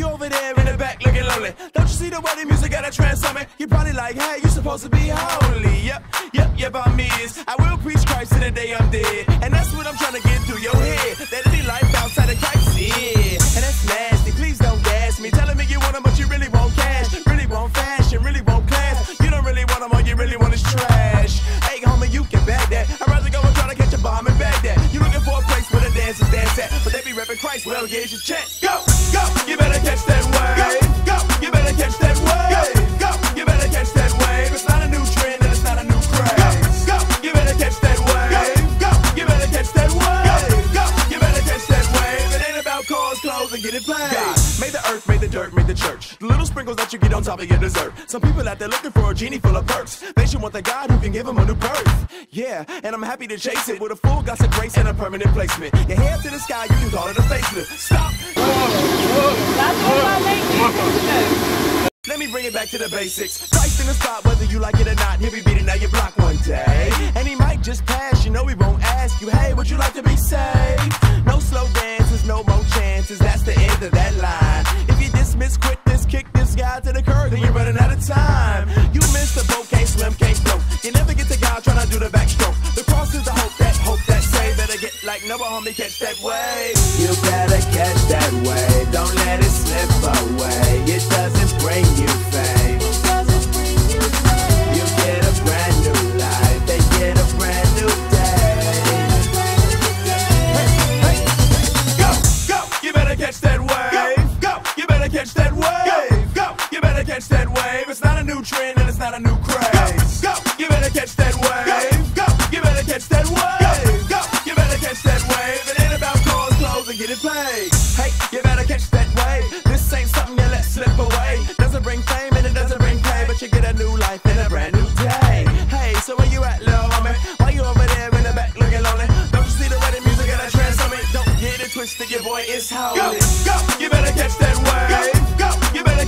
over there in the back looking lonely? Don't you see the wedding music got a on me? You probably like, hey, you supposed to be holy. Yep, yep, yep, I'm is. I will preach Christ to the day I'm dead. And that's what I'm trying to get through your head. That any life outside of Christ, yeah. And that's nasty, please don't gas me. Telling me you want them, but you really want cash. Really want fashion, really want class. You don't really want them, all you really want is trash. Hey, homie, you can bag that. I'd rather go and try to catch a bomb in Baghdad. You looking for a place where the dancers dance at. But they be rapping Christ, well, here's your chance. Go, cars, clothes, and getting paid. God made the earth, made the dirt, made the church. The little sprinkles that you get on top of your dessert. Some people out there looking for a genie full of perks. They should want the God who can give them a new birth. Yeah, and I'm happy to chase it with a full of grace and a permanent placement. Your hair to the sky, you can call it a facelift. Stop. Let me bring it back to the basics. Christ in the spot, whether you like it or not. He'll be beating out your block one day. And he might just pass, you know he won't ask you, hey, would you like to be saved? Dismiss, quit this, kick this guy to the curb, then you're running out of time. You miss the boat, can't swim, can't float. You never get to God trying to do the backstroke. The cross is the hope that, hope that save. Better get like Noah, homie, catch that wave. Wave. Go, you better catch that wave. It's not a new trend and it's not a new craze. Go, go you better catch that wave. Go, you better catch that wave. Go, you better catch that wave. It ain't about cars, clothes, and getting paid. Hey, you better catch that wave. This ain't something you let slip away. Doesn't bring fame and it doesn't bring pay, but you get a new life and a brand new day. Hey, so where you at, little homie? Why you over there in the back looking lonely? Don't you see the wedding music and trance on me? Don't get it twisted, your boy is holy. Go, go, you better catch that